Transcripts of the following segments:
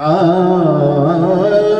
Ah.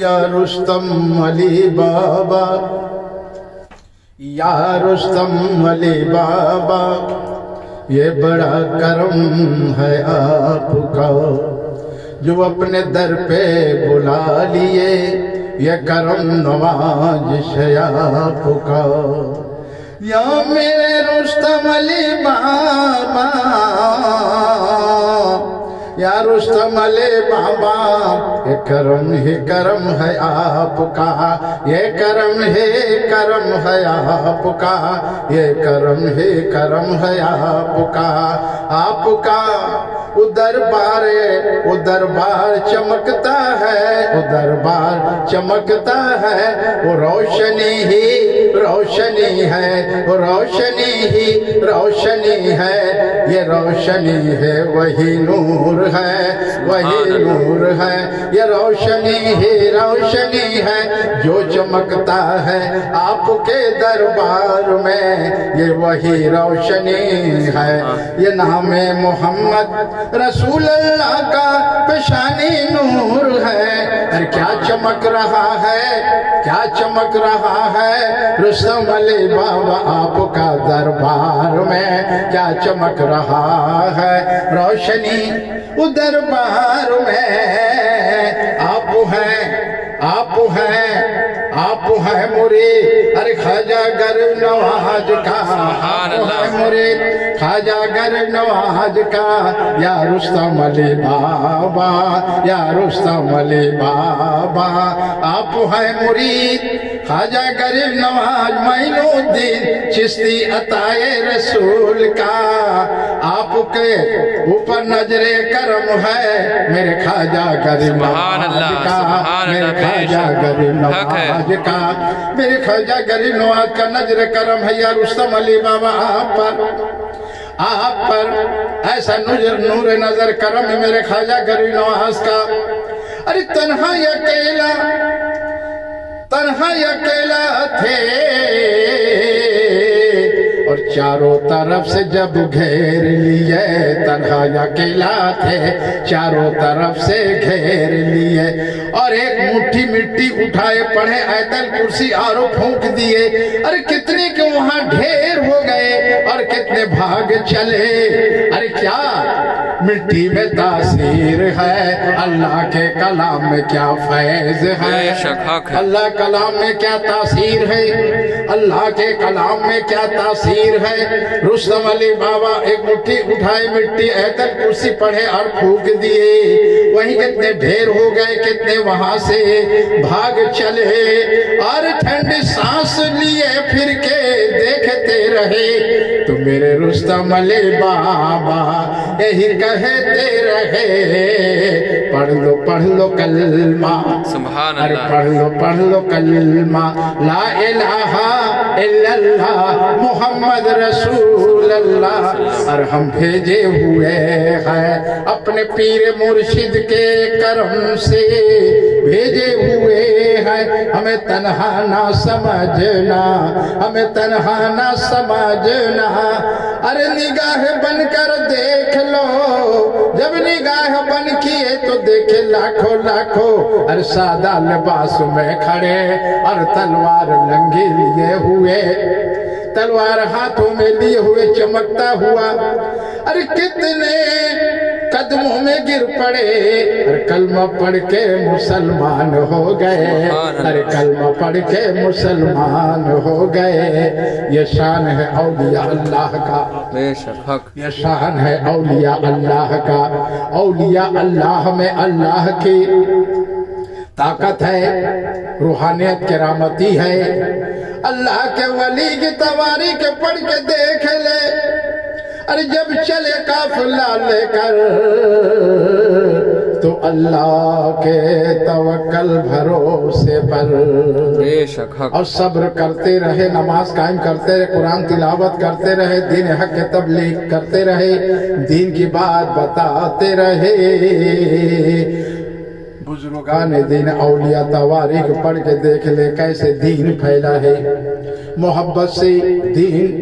या रुस्तम अली बाबा। या रुस्तम अली बाबा, ये बड़ा करम है आपका। जो अपने दर पे बुला लिए, ये करम नवाज़ है आपका। या मेरे रुस्तम रुस्तम बाबा ये करम ही करम है आपका, ये करम है करम है आपका, ये करम ही करम है आपका। आपका उधर बार उधर बार चमकता है, उधर बार चमकता है, वो रोशनी ही रोशनी है वो रोशनी ही रोशनी है ये रोशनी है वही नूर है वही नूर है ये रोशनी ही रोशनी है जो चमकता है आपके दरबार में ये वही रोशनी है ये नाम है मोहम्मद रसूल अल्लाह का पेशानी नूर। है अरे क्या चमक रहा है? क्या चमक रहा है? रुस्तम अली बाबा आपका दरबार में क्या चमक रहा है? रोशनी उधर बाहर में आप हैं। आप है आप है मोरे। अरे खाजा गर नवाज़ का। आप है मोरे। खाजा गर नवाज़ का। या रुस्तम अली बाबा या रुस्तम अली बाबा। आप है मुरीद खाजा गरीब नवाज़ मैनुद्दीन चिश्ती अताए रसूल का। आपके ऊपर नजरे करम है मेरे खाजा गरीब नवाज़ का। मेरे खाजा गरीब नवाज़ का। मेरे खाजा गरीब नवाज़ का नज़र करम है यार उस्तम अली बाबा आप पर। आप पर ऐसा नूर नूर नज़र करम है मेरे खाजा गरीब नवाज़ का। अरे तन्हा अकेला तन्हा अकेला थे। चारों तरफ़ से जब घेर लिए तनहा अकेला थे। चारों तरफ़ से घेर लिए। और एक मुट्ठी मिट्टी उठाए पड़े ऐतल कुर्सी और फूक दिए। अरे कितने के वहाँ ढेर हो गए और कितने भाग चले। अरे क्या मिट्टी में तासीर है अल्लाह के कलाम में क्या फैज है। अल्लाह कलाम में क्या तासीर है? अल्लाह के कलाम में क्या तासीर है? रुस्तम अली बाबा, एक मुट्ठी उठाए मिट्टी ऐतन कुर्सी पढ़े और फूक दिए। वही कितने ढेर हो गए, कितने वहाँ से भाग चले। और ठंड सांस लिए फिर के देखते रहे। तो मेरे रुस्तम अली बाबा यही कहते रहे पढ़ लो पढ़ लो कलमा। सुभान अरे पढ़ लो पढ़ लो कलमा। ला इलाहा इल्लल्लाह मोहम्मद रसूल अल्लाह और हम भेजे हुए हैं, अपने पीर मुर्शिद के कर्म से भेजे हुए हैं। हमें तनहा ना समझना, हमें तनहा ना समझना। अरे निगाह बनकर देख लो, जब निगाह बन किए तो देखे लाखों लाखों अरे सादा लिबास में खड़े और तलवार लंगी लिए हुए। तलवार हाथों में लिए हुए चमकता हुआ अरे कितने कदमों में गिर पड़े। अरे कलमा पढ़ के मुसलमान हो गए। अरे कलमा पढ़ के मुसलमान हो गए। ये शान है औलिया अल्लाह का। बेशक ये शान है औलिया अल्लाह का। औलिया अल्लाह में अल्लाह की ताकत है रूहानियत करामती है। अल्लाह के वली की तवारी के पढ़ के देख ले। अरे जब चले काफिला लेकर तो अल्लाह के तवक्कल भरोसे पर। बेशक और सब्र करते रहे नमाज़ कायम करते रहे कुरान तिलावत करते रहे दीन हक के तबलीग करते रहे दीन की बात बताते रहे। बुजुर्गान दिन औलिया तवारीख पढ़ के देख ले कैसे दीन फैला है। मोहब्बत से दीन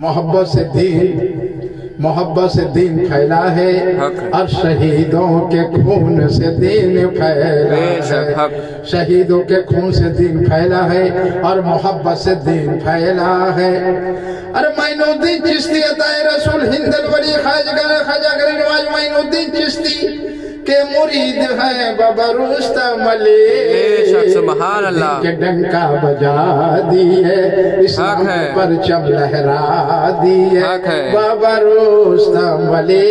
मोहब्बत से दीन मोहब्बत से दीन फैला है। और शहीदों के खून से दीन फैला है। शहीदों के खून से दीन फैला है और मोहब्बत से दीन फैला है। अरे मैनुद्दीन चिश्ती अताए रसूल हिंदल वली खाजगर खाजा करे नवाज़ मैनुद्दीन चिश्ती। के मुरीद है बाबा रुस्तम सुभान अल्लाह। के डंका बजा दी है इस्लाम है। पर चम लहरा दी है है। बाबा रुस्तम अली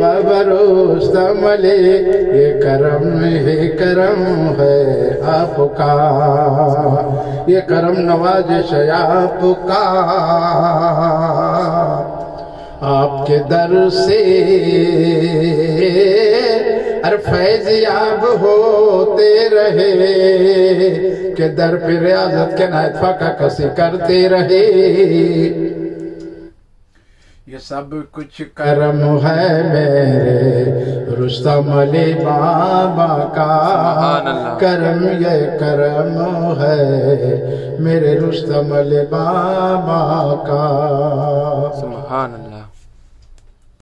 बाबा रुस्तम अली ये करम है करम है आपका ये करम नवाज़ आपका आपके दर से। अरे फैजियाब होते रहे के दर पे रियाजत के नायफा का कसी करते रहे। ये सब कुछ कर्म है मेरे रुस्तम अली बाबा का। कर्म ये कर्म है मेरे रुस्तम अली बाबा का। सुभान